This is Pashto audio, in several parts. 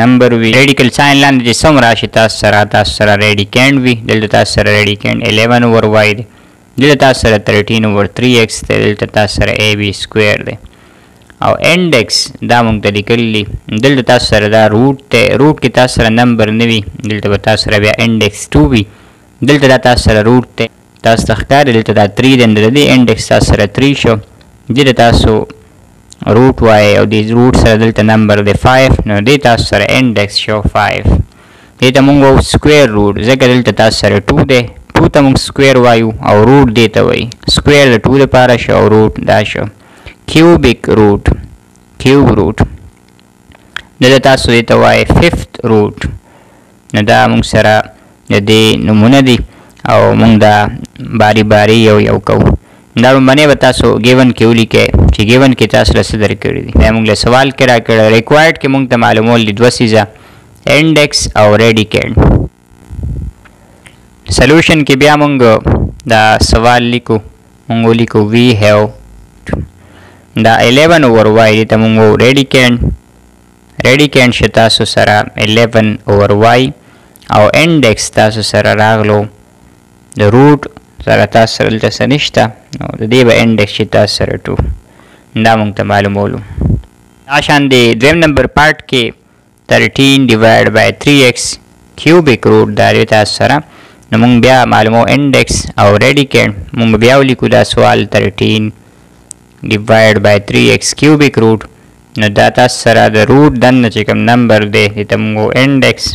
نمبر وی ریډیکل ساين لاندې چې سم راشي تاسو سره تاسو سره ریډیکینډ وي دلته تاسو سره ریډیکینډ 11 اوور وای دی دلته تاسو سره 13 اوور 3x دی دلته تاسو سره ab سکوير دی او انډیکس دا مونږ ته لیکل دي دلته تاسو سره دا روټ ته روټ کې تاسو سره نمبر نه وي دلته به تاسو سره بیا انډیکس 2 وي دلته دا تاسو سره روټ ته تاسو ته ښکاري دلته دا تری دی نو د دې انډکس تاسو سره تری شو دې ته تاسو روټ وایي او دې روټ سره دلته نمبر دی 5 نو دې تاسو سره انډکس شو 5 دې ته موږ وایو سکویر روټ ځکه دلته تاسو سره 2 دی 2 ته موږ سکویر وایو او روټ دې ته وایي سکویر د 2 لپاره شو او روټ دا شو کیوبیک روټ کیوب روټ دلته تاسو دې ته وایي فیفت روټ نو دا موږ سره د دې نمونه دي او موږ دا باری باری یو یو کوو دا لومبنه به تاسو ګیون کې ولیکئ چې ګیون کې تاسو له صدر کړی دي موږ له سوال کې را کړی ریکوایرډ کې موږ ته معلومول دي دوه سیزه انډیکس او ریډیکینډ سولوشن کې بیا موږ دا سوال لیکو موږ لیکو وی هیو دا 11 اوور وای دي ته موږ ریډیکینډ ریډی کینډ شه تاسو سره 11 اوور وای او انډیکس تاسو سره راغلو د روټ سره تاسو سره دلته څه نشته نو د دې به انډیکس چې تاسو سره ټو دا مونږ ته معلومولو داشان دی دویم نمبر پارټ کې 13 ډیوایډ بای 3x کیوبیک روټ دا دی تاسو سره نو مونږ بیا معلومو انډیکس او ریډیکینډ مونږ بیا ولیکو دا سوال 13 ډیوایډ بای 3 ایکس کیوبیک روټ نو دا تاسو سره د روټ دننه چې کوم نمبر دی دې ته موږ انډیکس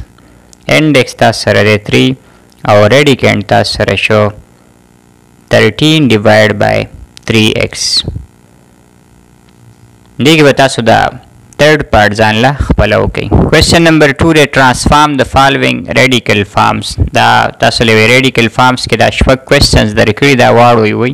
انډیکس تاسو سره دی 3 او ریډیکینډ تاسو سره شو 13 ډیوایډ بای 3 ایکس دې کې به تاسو دا ثرد پارت ځان له خپل وکي کوېشن نمبر 2 د ترانسفارم د فالوینګ ریډیکل فارمز دا تاسو له ریډیکل فارمز کې دا شپږ کوېشنز درکړي دا واړوي وي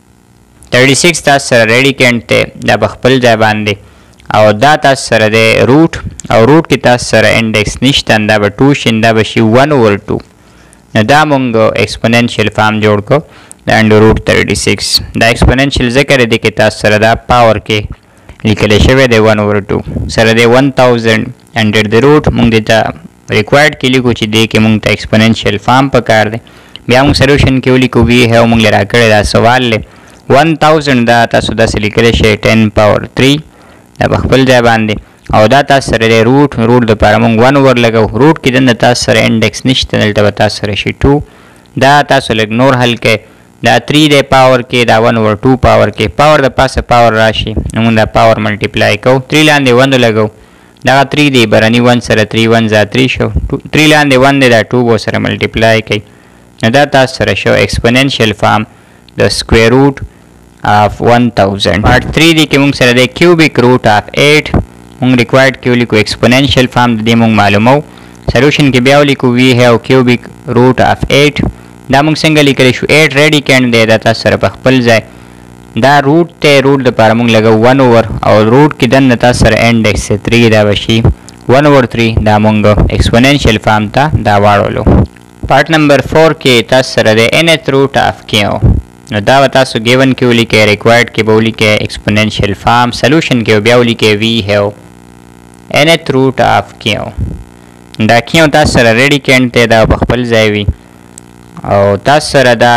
36 تاسو سره ریډیکینټ دی دا په خپل ځای باندې او دا تاسو سره دی روټ او روټ کې تاسو سره انډیکس نشته دا به 2 شین دا به شي 1 اوور 2 نو دا مونږ ایکسپوننشل فارم جوړ کو د انډر روټ 36 دا ایکسپوننشل ذکر دی کې تاسو سره دا پاور کې لیکل شوی دی 1 اوور 2 سره دی 1000 انډر د روټ مونږ دې ته ریکوایرډ کې لیکو چې دې کې مونږ ته ایکسپوننشل فارم پکار دی بیا مونږ سلوشن کې ولیکو وی هیو مونږ له راکړی دا سوال له 1000 دا تاسو داسې لیکلی شئ 10 پاور 3 دا په خپل ځای باندې او دا تاسو سره دی روټ روټ د پاره مونږ ون ور لګو روټ کې دنه تاسو سره انډیکس نشته دلته به تاسو سره شي 2 دا تاسو لګ نور حل کې دا 3 د پاور کې دا 1 ور 2 پاور کې پاور د پاسه پاور راشي نو مونږ دا پاور ملټیپلای کو 3 لاندې 1 لګو دغه تری دی برنی ون سره تری ون زا تری شو تری لاندې ون دی دا ټو بو سره ملټیپلای کوي نو دا تاسو سره شو ایکسپوننشل فارم د سکوير روټ اف 1000 پارت 3 دی کې موږ سره د کیوبیک روټ اف 8 موږ ریکوایرډ کې ولیکو ایکسپوننشل فارم د دې موږ معلومو سولوشن کې بیا ولیکو وی هاو کیوبیک روټ اف 8 دا موږ څنګه لیکلی شو 8 ریډیکینډ دی دا تاسو سره په خپل ځای دا روټ ته روټ د پاره مونږ لګو 1 اوور او روټ کې دنه تاسو سره اینډ ایکس 3 دا بشي 1 اوور 3 دا مونږ ایکسپوننشل فارم ته دا واړولو پارت نمبر 4 کې تاسو سره د انت روټ اف کیو نو دا و تاسو ګیون کې ولیکئ ریکوایرډ کې به ولیکئ ایکسپوننشل فارم سولوشن کې بیا ولیکئ وی هیو انت روټ اف کیو دا کیو تاسو سره ریډی کینډ ته دا په خپل ځای وي او تاسو سره دا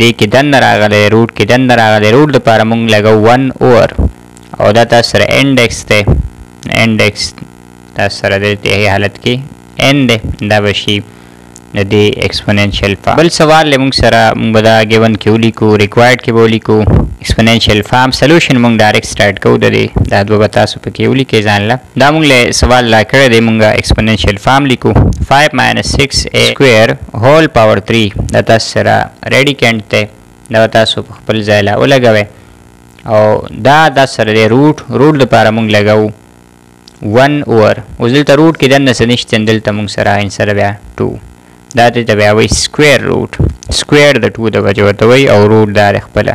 دې کې دننه راغلی روټ کې دننه راغلی روټ لپاره مونږ لګو 1 اوور او دا تاسو سره انډیکس دی انډیکس تاسو سره د دې حالت کې ان دی دا به شي د دې ایکسپوننشل فارم بل سوال له مونږ سره مونږ به دا ګیون کې ولیکو ریکوایرډ کې به ولیکو ایکسپوننشل فارم سولوشن مونږ ډایرکټ سټارټ کوو د دې دا دوه به تاسو پکې ولیکئ ځان له دا مونږ له سوال لا کړی دی مونږ ایکسپوننشل فارم لیکو 5 ماینس 6 ای سکویر هول پاور 3 دا تاسو سره ریډیکینټ دی دا تاسو په خپل ځای لا ولګوي او دا دا سره دی روټ روټ د پاره مونږ لګاو 1 اور اوس دلته روټ کې دنه څه نشته دلته مونږ سره انسر بیا 2 دا ته بیا وایي سکویر روټ سکویر د 2 د وجه ورته وایي او روټ دا خپله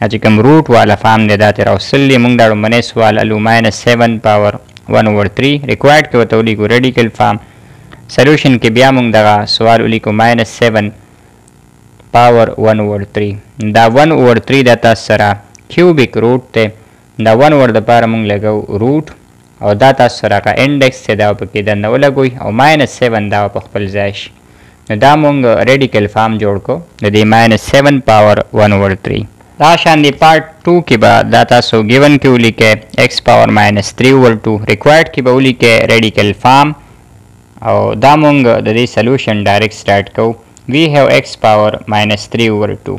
دا چې کوم روټ والا فارم دی دا ترې راوستل دي موږ دا لومبنی سوال الو ماینس سیون پاور ون اوور تري ریکوایرډ کې ورته ولیکو ریډیکل فارم سلوشن کې بیا موږ دغه سوال ولیکو ماینس سیون پاور ون اوور تري دا ون اوور تري دا تاسو سره کیوبیک روټ دی دا ون ورډ لپاره مونږ لګو روټ او دا تاسو سره هغه انډکس چې دا په کې دنه ولګوي او ماینس 7 دا په خپل ځای شي نو دا مونږ ریډیکل فارم جوړ کو د دې ماینس 7 پاور 1 ورډ 3 دا شان دی پارت 2 کې به دا تاسو ګیون کې ولیکه x پاور ماینس 3 ور 2 ریکوایرډ کې به ولیکه ریډیکل فارم او دا مونږ د دې سولوشن ډایرکټ سٹارټ کو وی هاو x پاور ماینس 3 ور 2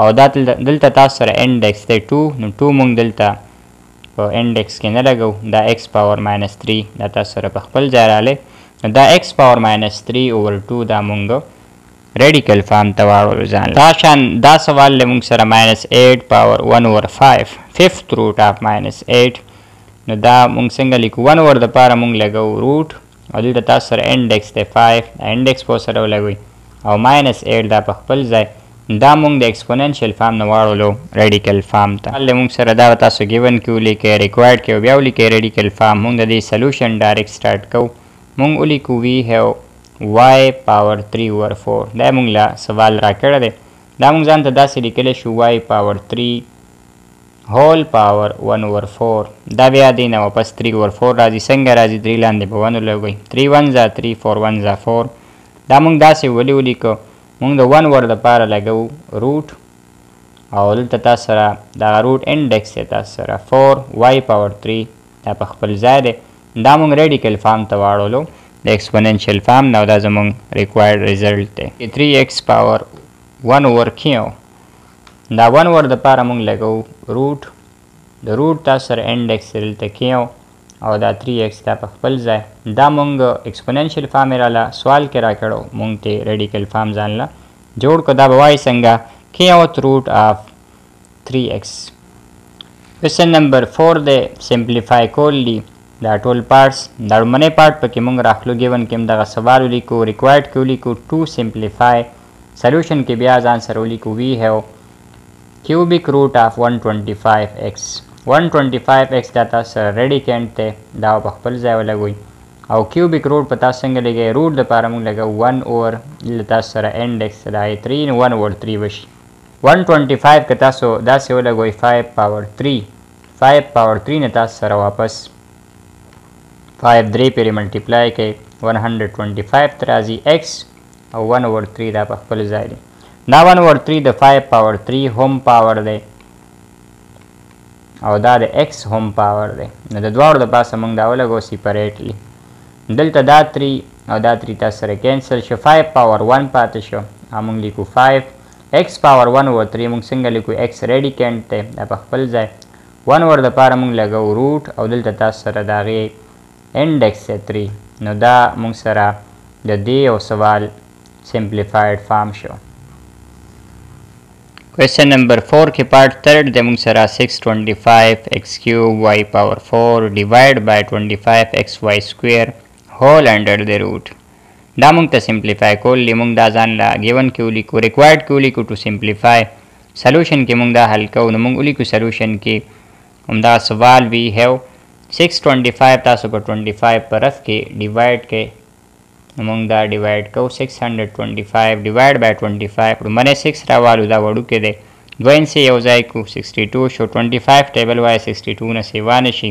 او دا دلته تاسو سره انډکس دی ټو نو ټو مونږ دلته په انډکس کې نه لګو دا ایکس پاور ماینس 3 دا تاسو سره په خپل ځای رالی نو دا ایکس پاور ماینس 3 اوور 2 دا مونږ ریډیکل فارم ته واړولو ځان دا شان دا سوال له موږ سره ماینس 8 پاور 1 اوور 5 ففت روټ اف ماینس 8 نو دا موږ څنګه لیکو 1 اوور د پاره موږ لګو روټ او دلته تاسو سره انډکس دی 5 دا انډکس په سره ولګوي او ماینس 8 دا په خپل ځای دا مونږ د ایکسپوننشل فارم نه واړولو ریډیکل فارم ته هلته مونږ سره دا تاسو ګیون کې ولیکئ ریکوایرډ کې بیا ولیکئ ریډیکل فارم مونږ د دې سلوشن ډایرکټ سټارټ کوو مونږ ولیکو وی هیو وای پاور 3 اوور 4 دا مونږ له سوال راکړی دی دا مونږ ځان ته داسې لیکلی شو وای پاور 3 هول پاور ون اوور فور دا بیا دی نه واپس تری اوور فور راځي څنګه راځي درې لاندې به ون ولګوي تری ون زا تری فور ون زا فور دا مونږ داسې ولې ولیکو مونږ د ون ور لپاره لګو روټ او دلته تاسو سره دا روټ انډیکس دی تاسو سره فور وای پاور تری دا په خپل ځای دی دا مونږ ریډیکل فارم ته واړولو د ایکسپوننشل فارم نه دا زمونږ ریکوایرډ ریزلټ دی 3x پاور ون اوور کیو دا ون اوور د پاره مونږ لګو روټ د روټ تا سر انډیکس دلته کیو او دا 3x دا په خپل ځای دا مونږ ایکسپوننشل فارم رااله سوال کې را کړو مونږ ته ریډیکل فارم ځان لا جوړ کو دا بوای څنګه کیو روټ اف 3x کوشن نمبر 4 دی سمپلیفای کول دی دا ټول پارټس دا لومړنی پارټ پکې موږ راخلو ګیون کې دغه سوال ولیکو ریکوایرډ کې ولیکو ټو سمپلیفای سولوشن کې بیا ځان سره ولیکو وی هیو کیوبیک روټ اف 125x 125x دا تاسو ریډیکینټ ته دا په خپل ځای ولګوي او کیوبیک روټ په تاسو څنګه لګي روټ د پاره موږ لګو 1 اور تاسو سره انډیکس دا 3 1 اور 3 وشي ون ټونټي فایف که تاسو داسې ولګوئ فایف پاور تري فایف پاور تري نه تاسو سره واپس فایف درې پیرې ملټیپلای کوي ون هنډرډ ټونټي فایف ته راځي ایکس او ون اوور تري دا په خپل ځای دی دا ون اوور تري د فایف پاور تري هم پاور دی او دا د ایکس هم پاور دی نو د دواړو د پاسه موږ دا ولګو سیپریټلی دلته دا تري او دا تري تاسو سره کینسل شو فایف پاور ون پاتې شو او موږ لیکو فایف ایکس پاور 1 اوور 3 مونږ څنګه لیکو ایکس ریډیکینټ دی دا په خپل ځای 1 اوور د پاره مونږ لګو روټ او دلته تاسو سره د هغې انډیکس دی 3 نو دا مونږ سره د دې یو سوال سمپلیفایډ فارم شو کوېشن نمبر 4 کې پارټ تھرډ دی مونږ سره 625 ایکس کیوب وای پاور 4 ډیوایډ بای 25 ایکس وای سکویر هول انډر دی روټ دا مونږ ته سمپلیفای کول دی مونږ دا ځان له ګیون کې ولیکو ریکوایرډ کې ولیکو ټو سمپلیفای سلوشن کې مونږ دا حل کوو نو مونږ ولیکو سلوشن کې همدا سوال وی هیو 625 تاسو په 25 پر رف کې ډیوایډ کې موږ دا ډیوایډ کو 625 ډیوایډ بای 25 رومنه 6 راوالو دا وړو کې دی دوین سه یو ځای کو 62 شو 25 ټیبل وای 62 نه سیوان شي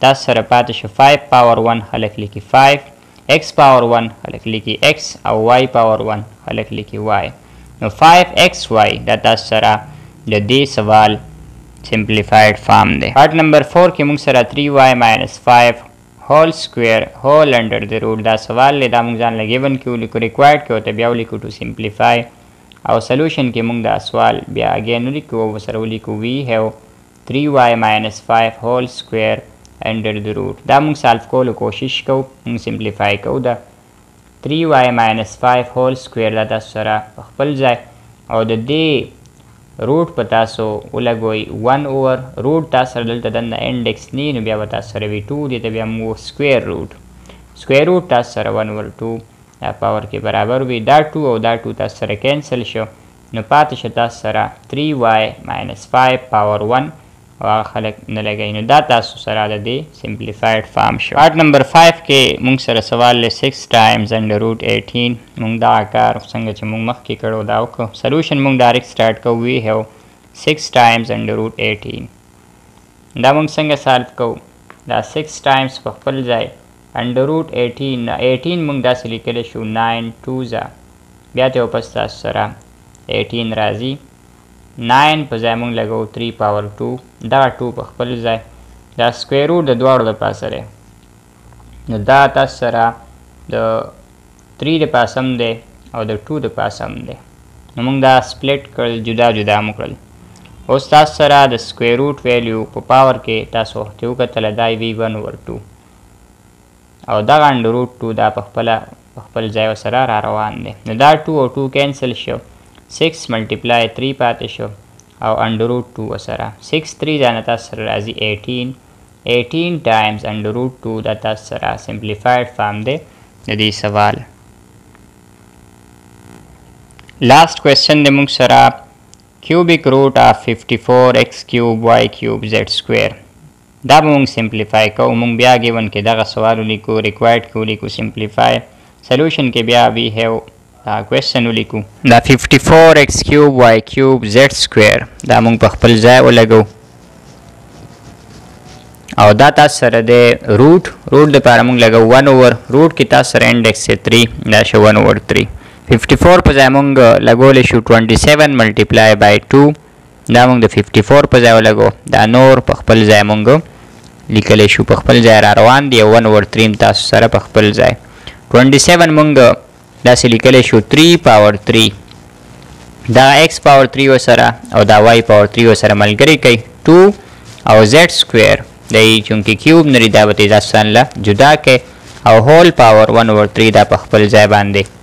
تاسو سره پاتې شو فایف پاور ون خلک لیکي فایف ایکس پاور ون خلک لیکي ایکس او وای پاور ون خلک لیکي وای نو فایف ایکس وای دا تاسو سره د دې سوال سمپلیفایډ فارم دی پارټ نمبر فور کې موږ سره تری وای ماینس فایف هول سکویر هول انډر د روټ دا سوال دی دا موږ ځان له ګیون کې ولیکو ریکوایرډ کې ورته بیا ولیکو ټو سمپلیفای او سلوشن کې موږ دا سوال بیا اګین ولیکو او سره ولیکو وی هیو 3y minus 5 whole square under the root دا مونږ سالف کولو کوشش کو مونږ سمپلیفای کو دا 3y minus 5 whole square دا تاسو سره په خپل ځای او د دې روټ په تاسو ولګوي 1 اوور روټ تاسو سره دلته دنه انډیکس نه نو بیا به تاسو سره وي 2 دې ته بیا مونږ سکوير روټ سکوير روټ تاسو سره 1 اوور 2 دا پاور کې برابر وي دا 2 او دا 2 تاسو سره کینسل شو نو پاتی شو تاسو سره 3 وای ماینس 5 پاور 1 او هغه خلک نه لګی نو دا تاسو سره د دی سمپلیفاید فارم شو. پارت نمبر 5 کی مونږ سره سوال له 6 ټایمز انډر روټ 18 مونږ دغه کار څنګه چی مونږ مخکی کړو دا وکړو سلوشن مونږ ډایرکټ سټارټ کوو وی هیو 6 ټایمز انډر روټ 18 دا مونږ څنګه سالف کوو دا 6 ټایمز په خپل ځای انډر روټ ایټین نه ایټین موږ داسې لیکلی شو ناین ټوزه بیا ته واپس تاسو سره ایټین راځي ناین په ځای موږ لګو تری پاور ټو دغه ټو په خپل ځای دا سکویر روټ د دواړو د پاسه دی نو دا تاسو سره د تری د پاسه هم دی او د ټو د پاسه هم دی نو موږ دا سپلیټ کړل جدا جدا مو کړل اوس تاسو سره د سکویر روټ ویلیو په پاور کې تاسو وخت وکتل دا وی 1 اوور 2 او دغه انډروډ ټو دا په خپل په خپل ځای سره را روان دی نو دا ټو او ټو کینسل شو 6 ملټی پلای 3 پاتې شو او انډروډ ټو وسره 6 3 دا نه تاسو سره راځي 18 18 ټایمز انډروډ ټو دا تاسو سره سمپلیفاید فارم دی د دې سوال لاست کوېسچن د موږ سره کیوبیک روټ اف 54 ایکس کیوب وای کیوب زد سکویر دا به مونږ سمپلیفای کوو مونږ بیا ګیون کې دغه سوال ولیکو ریکوایرډ کې ولیکو سمپلیفای سلوشن کې بیا وی هیو دا کوېشن ولیکو دا 54 ایکس کیوب وای کیوب زیډ سکوير دا مونږ په خپل ځای ولګو او دا تاسو سره د روټ روټ د پاره موږ لګو 1 اوور روټ کې تاسو سره انډیکس 3 دا شو 1 اوور 3 54 په ځای موږ لګول شو 27 ملټیپلای بای 2 دا موږ د 54 په ځای ولګو دا نور په خپل ځای موږ لیکلی شو په خپل ځای را روان دی او 1 اوور 3 هم تاسو سره په خپل ځای 27 موږ داسې لیکلی شو 3 پاور 3 دا x پاور 3 وسره او دا y پاور 3 وسره ملګری کوي 2 او z سکوير د چونکی کیوب نری دا به تاسو له جدا کې او هول پاور 1 اوور 3 دا په خپل ځای باندې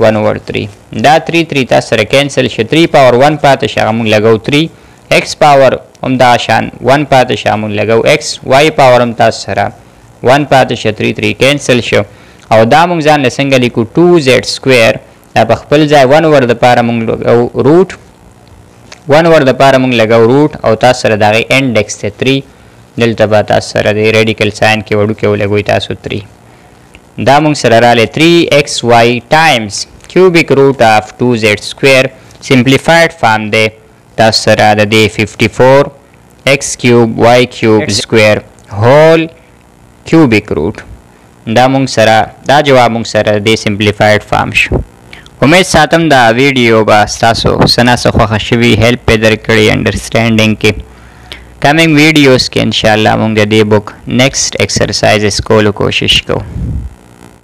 ون اوور تری دا تری تری تاسو سره کینسل شي تری پاور ون پاتې شي هغه موږ لګو تری ایکس پاور هم دا شان ون پاتې شي موږ لګو ایکس وای پاور هم تاسو سره ون پاتې شي تری تری کینسل شو او دا موږ ځان له څنګه لیکو 2z سکوير دا په خپل ځای ون اوور د پاره موږ لګو روټ ون اوور د پاره موږ لګو روټ او تاسو سره دا غي انډیکس ته 3 دلته به تاسو سره د ریډیکل ساين کې وړو کې ولګوي تاسو 3 دا مونږ سره رالی 3xy ټایمز کیوبیک روټ اف 2z سکویر سمپلیفایډ فارم دی تاسو سره د دې 54 ایکس کیوب وای کیوب سکویر هول کیوبیک روټ دا مونږ سره دا جواب مونږ سره د سمپلیفایډ فارم شو امید ساتم دا ویډیو به ستاسو سنا سره خوښه شوي هیلپ پې درکړي انډرسټینډینګ کې کمینګ ویډیوز کې ان شاء الله مونږ د دې بوک نیکسټ ایکسرسایزز کولو کوشش کوو